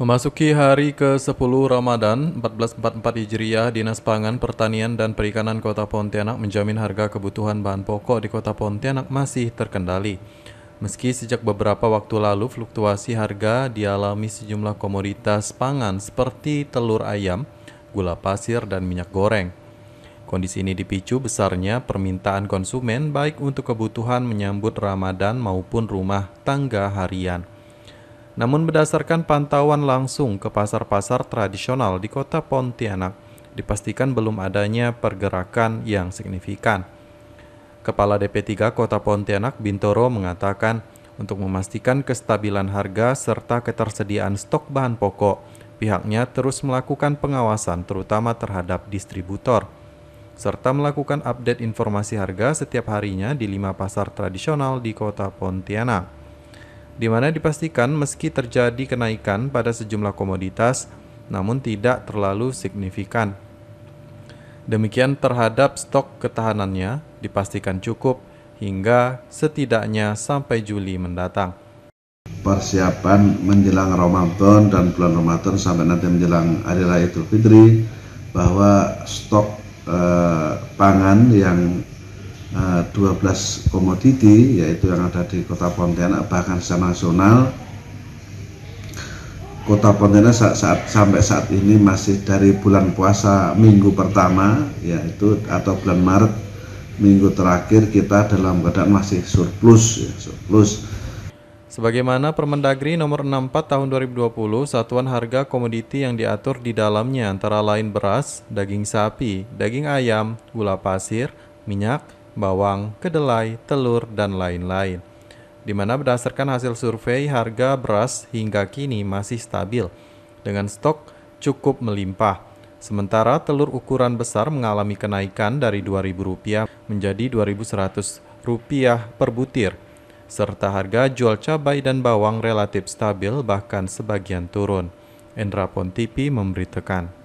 Memasuki hari ke-10 Ramadan 1444 Hijriah, Dinas Pangan, Pertanian, dan Perikanan Kota Pontianak menjamin harga kebutuhan bahan pokok di Kota Pontianak masih terkendali. Meski sejak beberapa waktu lalu fluktuasi harga dialami sejumlah komoditas pangan seperti telur ayam, gula pasir, dan minyak goreng. Kondisi ini dipicu besarnya permintaan konsumen baik untuk kebutuhan menyambut Ramadan maupun rumah tangga harian. Namun berdasarkan pantauan langsung ke pasar-pasar tradisional di kota Pontianak, dipastikan belum adanya pergerakan yang signifikan. Kepala DP3 Kota Pontianak Bintoro mengatakan untuk memastikan kestabilan harga serta ketersediaan stok bahan pokok, pihaknya terus melakukan pengawasan terutama terhadap distributor serta melakukan update informasi harga setiap harinya di lima pasar tradisional di kota Pontianak di mana dipastikan meski terjadi kenaikan pada sejumlah komoditas, namun tidak terlalu signifikan. Demikian terhadap stok ketahanannya dipastikan cukup hingga setidaknya sampai Juli mendatang. Persiapan menjelang Ramadan dan bulan Ramadan sampai nanti menjelang Hari Idul Fitri bahwa stok eh, pangan yang 12 eh, komoditi yaitu yang ada di Kota Pontianak bahkan secara nasional Kota Pontianak saat, saat sampai saat ini masih dari bulan puasa minggu pertama yaitu atau bulan Maret minggu terakhir kita dalam keadaan masih surplus ya, surplus. Sebagaimana Permendagri nomor 64 tahun 2020, satuan harga komoditi yang diatur di dalamnya antara lain beras, daging sapi, daging ayam, gula pasir, minyak, bawang, kedelai, telur, dan lain-lain. Di mana berdasarkan hasil survei harga beras hingga kini masih stabil dengan stok cukup melimpah. Sementara telur ukuran besar mengalami kenaikan dari Rp2.000 menjadi Rp2.100 per butir, serta harga jual cabai dan bawang relatif stabil bahkan sebagian turun. Endra Pontipi memberitakan.